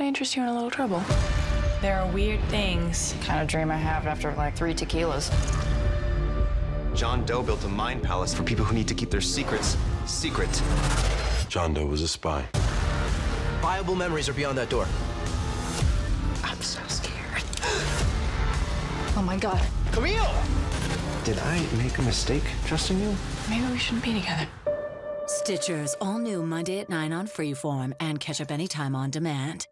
Can I interest you in a little trouble? There are weird things. Kind of dream I have after like three tequilas. John Doe built a mind palace for people who need to keep their secrets secret. John Doe was a spy. Viable memories are beyond that door. I'm so scared. Oh my god. Camille! Did I make a mistake trusting you? Maybe we shouldn't be together. Stitchers all new Monday at 9 on Freeform and catch up anytime on demand.